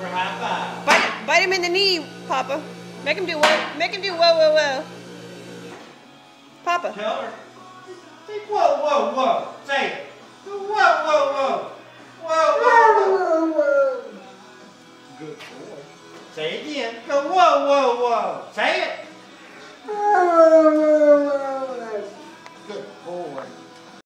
for a high five. Bite, bite him in the knee, Poppa. Make him do whoa. Make him do whoa, whoa, whoa. Poppa. Tell her. Say whoa, whoa, whoa. Say it. Whoa, whoa, whoa. Whoa, whoa, whoa. Good boy. Say it again. Go whoa, whoa, whoa. Say it. Good boy.